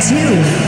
two.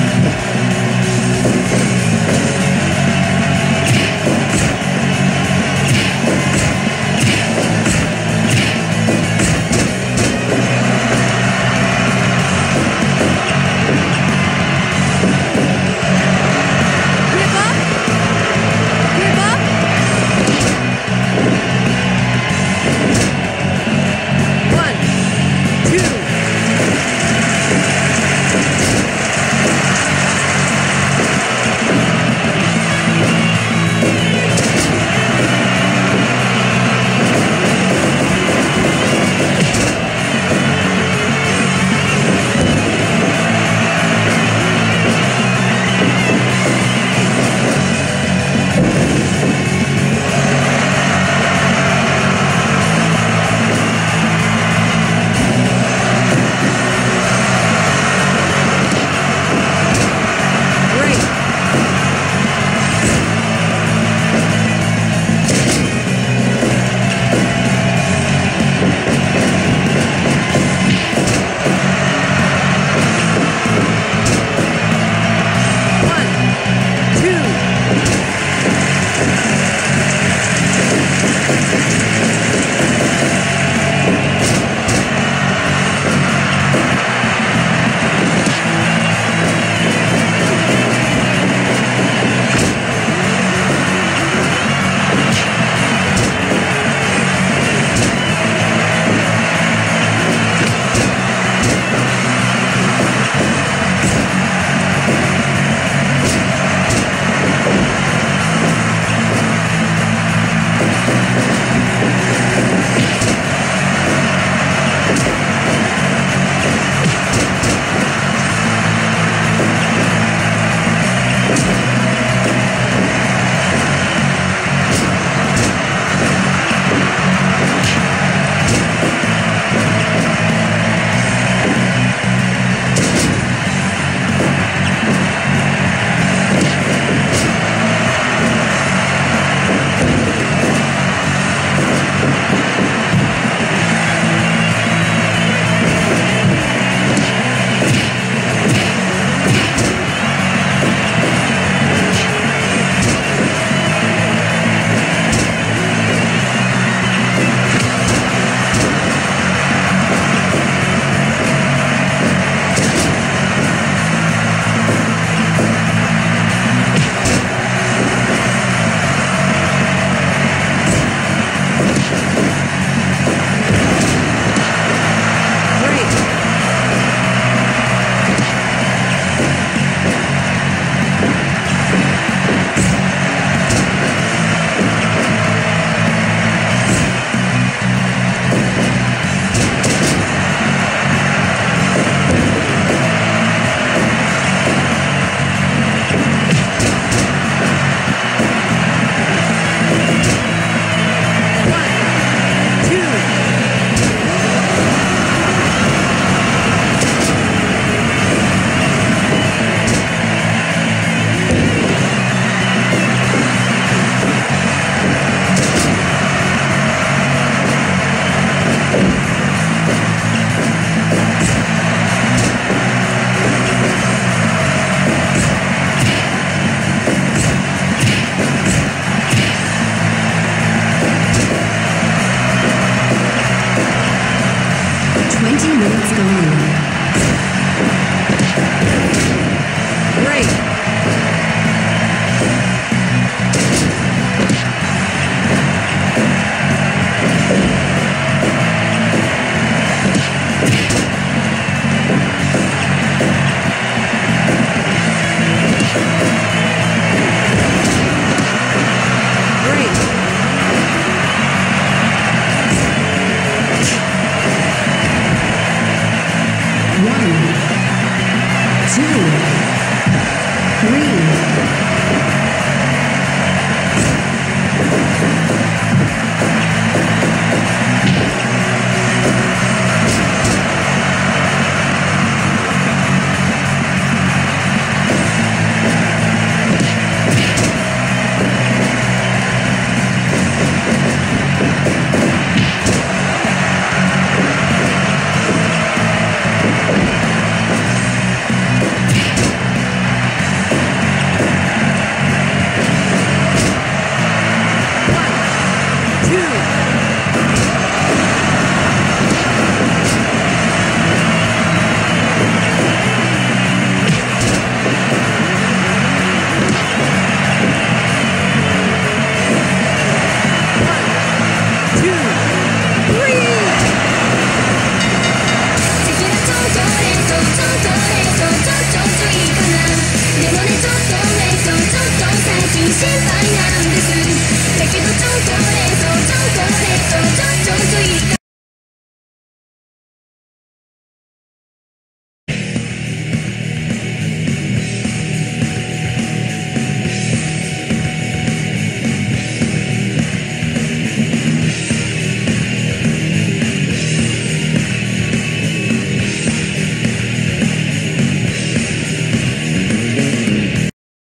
One,